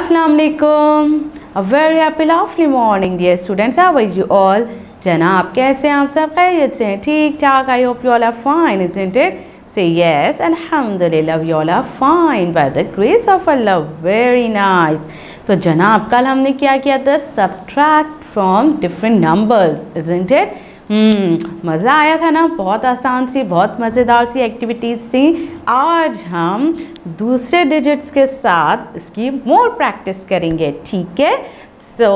अस्सलाम वालेकुम a very happy lovely morning dear students how are you all जनाब, कैसे हैं आप सब? खैरियत से हैं? ठीक ठाक? I hope you all are fine is it say yes अल्हम्दुलिल्लाह you all are fine by the grace of Allah very nice तो जनाब, कल हमने क्या किया था? Subtract from different numbers it? हम्म मज़ा आया था ना? बहुत आसान सी, बहुत मज़ेदार सी एक्टिविटीज़ थी। आज हम दूसरे डिजिट्स के साथ इसकी मोर प्रैक्टिस करेंगे, ठीक है? So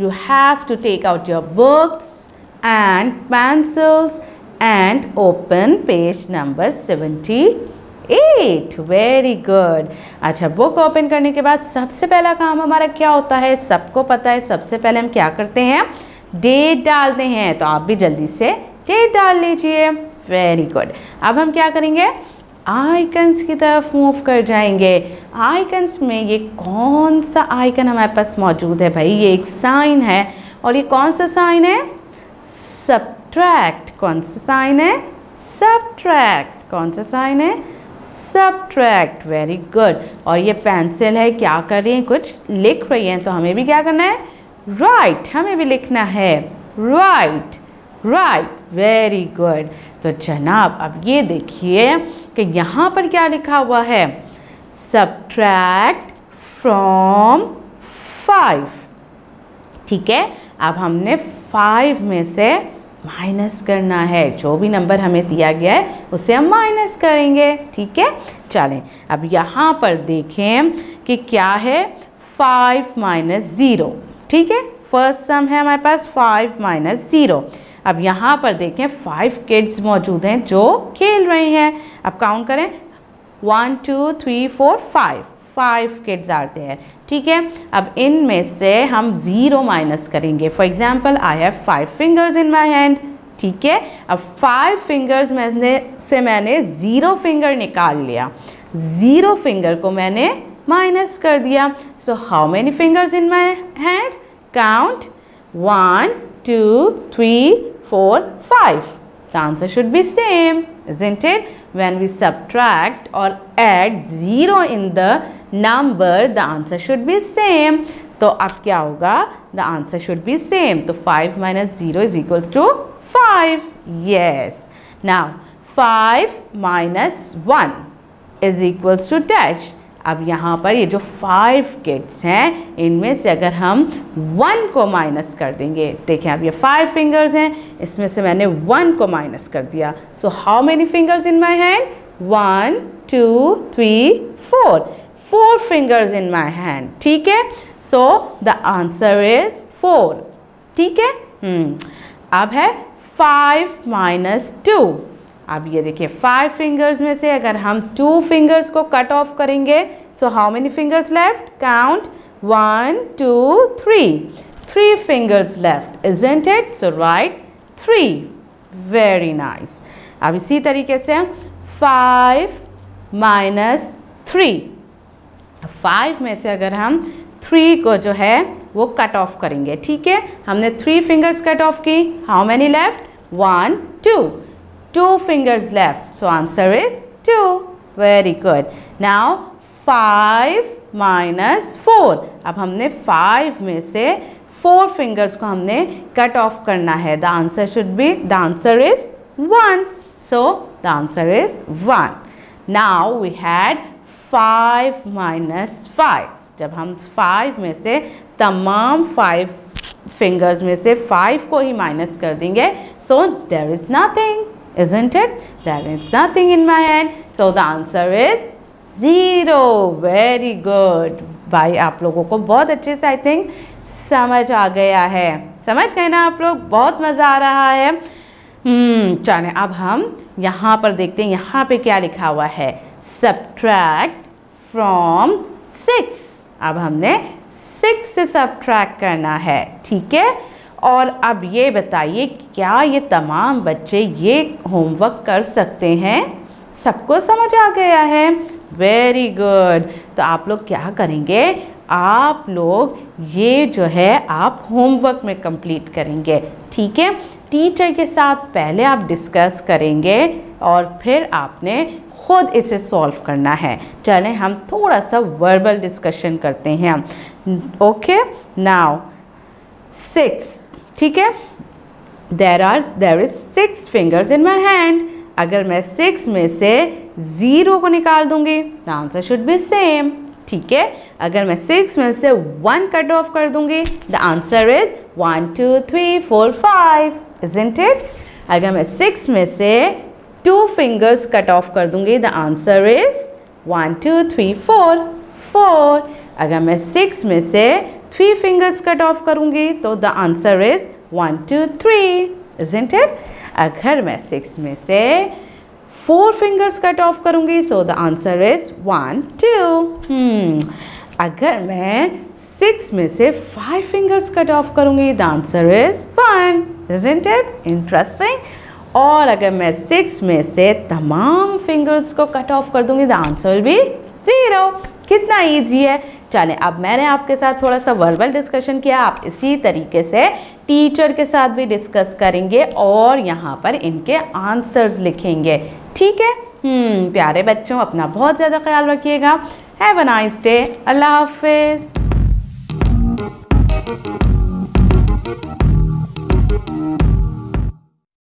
you have to take out your books and pencils and open page number seventy eight very good अच्छा बुक ओपन करने के बाद सबसे पहला काम हमारा क्या होता है? सबको पता है सबसे पहले हम क्या करते हैं? डेट डालते हैं तो आप भी जल्दी से डेट डाल लीजिए। वेरी गुड अब हम क्या करेंगे? आइकन्स की तरफ़ मूव कर जाएँगे। आइकन्स में ये कौन सा आइकन हमारे पास मौजूद है भाई? ये एक साइन है। और ये कौन सा साइन है? सब्ट्रैक्ट कौन सा साइन है? सब्ट्रैक्ट कौन सा साइन है? सब्ट्रैक्ट वेरी गुड और ये पेंसिल है क्या कर रही है? कुछ लिख रही हैं तो हमें भी क्या करना है? राइट right, हमें भी लिखना है। राइट राइट वेरी गुड तो जनाब अब ये देखिए कि यहाँ पर क्या लिखा हुआ है? सब्ट्रैक्ट फ्रॉम फाइव ठीक है? अब हमने फाइव में से माइनस करना है। जो भी नंबर हमें दिया गया है, उसे हम माइनस करेंगे। ठीक है? चलें, अब यहाँ पर देखें कि क्या है? Five minus zero. ठीक है? फ़र्स्ट सम है हमारे पास फाइव माइनस ज़ीरो। अब यहाँ पर देखें, फाइव किड्स मौजूद हैं जो खेल रहे हैं। अब काउंट करें। One, two, three, four, five. Five kids आते हैं, ठीक है? अब इनमें से हम ज़ीरो माइनस करेंगे। For example I have five fingers in my hand ठीक है? अब फाइव फिंगर्स मैंने, से मैंने ज़ीरो फिंगर निकाल लिया। ज़ीरो फिंगर को मैंने माइनस कर दिया। So how many fingers in my hand count one two three four five the answer should be same isn't it when we subtract or add zero in the number the answer should be same तो अब क्या होगा the answer should be same तो 5 minus 0 is equals to 5 yes now 5 minus 1 is equals to dash अब यहाँ पर ये जो फाइव किड्स हैं, इनमें से अगर हम वन को माइनस कर देंगे, देखें अब ये फाइव फिंगर्स हैं, इसमें से मैंने वन को माइनस कर दिया। So how many fingers in my hand one two three four four fingers in my hand ठीक है? So the answer is four ठीक है? Hmm. अब है फाइव माइनस टू अब ये देखिए फाइव फिंगर्स में से अगर हम टू फिंगर्स को कट ऑफ़ करेंगे so how many fingers left count one two three three fingers left isn't it so right three very nice अब इसी तरीके से फाइव माइनस थ्री फाइव में से अगर हम थ्री को जो है, वो कट ऑफ़ करेंगे, ठीक है? हमने थ्री फिंगर्स कट ऑफ़ की. How many left one two two fingers left. So answer is 2. Very good. Now 5 minus 4. अब हमने 5 में से 4 fingers को हमने cut off करना है. The answer should be, the answer is 1. So the answer is 1. Now we had 5 minus 5. जब हम 5 में से तमाम 5 फिंगर्स में से 5 को ही माइनस कर देंगे so there is nothing isn't it? There is nothing in my hand. So, the answer is zero. Very good. भाई, आप लोगों को बहुत अच्छे से आई थिंक समझ आ गया है समझ गए ना आप लोग बहुत मज़ा आ रहा है हम्म चलें अब हम यहाँ पर देखते हैं, यहाँ पे क्या लिखा हुआ है सब्ट्रैक्ट फ्रॉम सिक्स अब हमने सिक्स से सब्ट्रैक्ट करना है ठीक है और अब ये बताइए क्या ये तमाम बच्चे ये होमवर्क कर सकते हैं? सबको समझ आ गया है। वेरी गुड तो आप लोग क्या करेंगे? आप लोग ये जो है, आप होमवर्क में कंप्लीट करेंगे। ठीक है? टीचर के साथ पहले आप डिस्कस करेंगे और फिर आपने खुद इसे सॉल्व करना है। चलें, हम थोड़ा सा वर्बल डिस्कशन करते हैं। ओके? नाउ सिक्स, ठीक है? There are there is six fingers in my hand अगर मैं सिक्स में से ज़ीरो को निकाल दूँगी the answer should be same ठीक है? अगर मैं सिक्स में से वन कट ऑफ़ कर दूँगी the answer is one two three four five isn't it अगर मैं सिक्स में से टू फिंगर्स कट ऑफ़ कर दूँगी the answer is one two three four four अगर मैं सिक्स में से थ्री फिंगर्स कट ऑफ़ करूँगी तो the answer is one two three isn't it अगर मैं सिक्स में से फोर फिंगर्स कट ऑफ़ करूँगी so the answer is one two अगर मैं सिक्स में से फाइव फिंगर्स कट ऑफ़ करूँगी the answer is one isn't it interesting और अगर मैं सिक्स में से तमाम फिंगर्स को कट ऑफ़ कर दूँगी the answer will be zero कितना ईजी है चलें अब मैंने आपके साथ थोड़ा सा वर्बल डिस्कशन किया, आप इसी तरीके से टीचर के साथ भी डिस्कस करेंगे और यहाँ पर इनके आंसर्स लिखेंगे। ठीक है? हम्म प्यारे बच्चों, अपना बहुत ज़्यादा ख्याल रखिएगा। हैव अ नाइस डे अल्लाह हाफिज़।